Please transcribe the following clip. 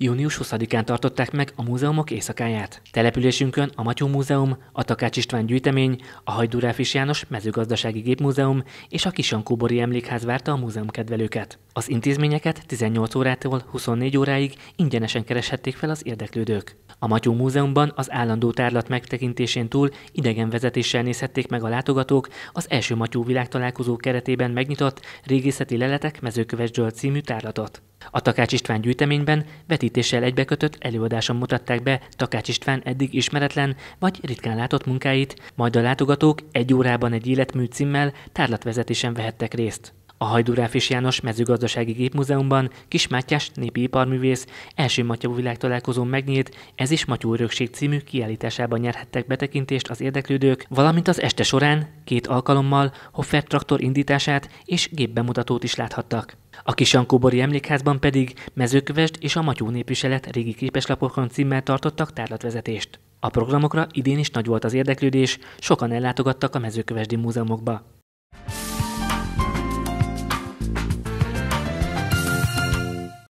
Június 20-án tartották meg a múzeumok éjszakáját. Településünkön a Matyó Múzeum, a Takács István gyűjtemény, a Hajdúráfis János mezőgazdasági gépmúzeum és a Kisankóbori emlékház várta a múzeum kedvelőket. Az intézményeket 18 órától 24 óráig ingyenesen kereshették fel az érdeklődők. A Matyó Múzeumban az állandó tárlat megtekintésén túl idegenvezetéssel nézhették meg a látogatók az első Matyó világtalálkozó keretében megnyitott régészeti leletek mezőköves című tárlatot. A Takács István gyűjteményben vetítéssel egybekötött előadáson mutatták be Takács István eddig ismeretlen vagy ritkán látott munkáit, majd a látogatók egy órában egy életmű címmel tárlatvezetésen vehettek részt. A Hajdúráfis János mezőgazdasági gépmúzeumban Kis Mátyás népi iparművész első Matyó világtalálkozón megnyílt Ez is Matyó örökség című kiállításában nyerhettek betekintést az érdeklődők, valamint az este során két alkalommal Hoffer traktor indítását és gépbemutatót is láthattak. A Kisankóbori emlékházban pedig mezőkövesd és a Matyó népviselet régi képeslapokon címmel tartottak tárlatvezetést. A programokra idén is nagy volt az érdeklődés, sokan ellátogattak a mezőkövesdi múzeumokba.